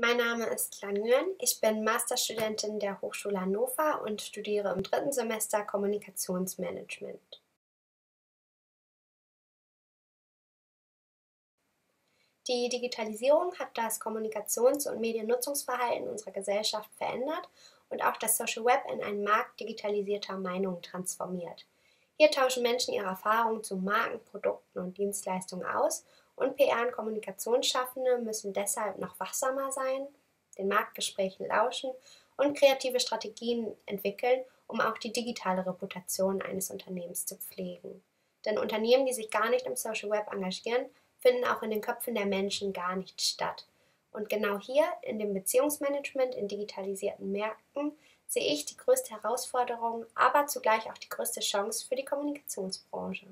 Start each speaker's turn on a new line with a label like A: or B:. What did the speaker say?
A: Mein Name ist Lan Nguyen. Ich bin Masterstudentin der Hochschule Hannover und studiere im dritten Semester Kommunikationsmanagement. Die Digitalisierung hat das Kommunikations- und Mediennutzungsverhalten unserer Gesellschaft verändert und auch das Social Web in einen Markt digitalisierter Meinungen transformiert. Hier tauschen Menschen ihre Erfahrungen zu Marken, Produkten und Dienstleistungen aus und PR- und Kommunikationsschaffende müssen deshalb noch wachsamer sein, den Marktgesprächen lauschen und kreative Strategien entwickeln, um auch die digitale Reputation eines Unternehmens zu pflegen. Denn Unternehmen, die sich gar nicht im Social Web engagieren, finden auch in den Köpfen der Menschen gar nicht statt. Und genau hier, in dem Beziehungsmanagement in digitalisierten Märkten, sehe ich die größte Herausforderung, aber zugleich auch die größte Chance für die Kommunikationsbranche.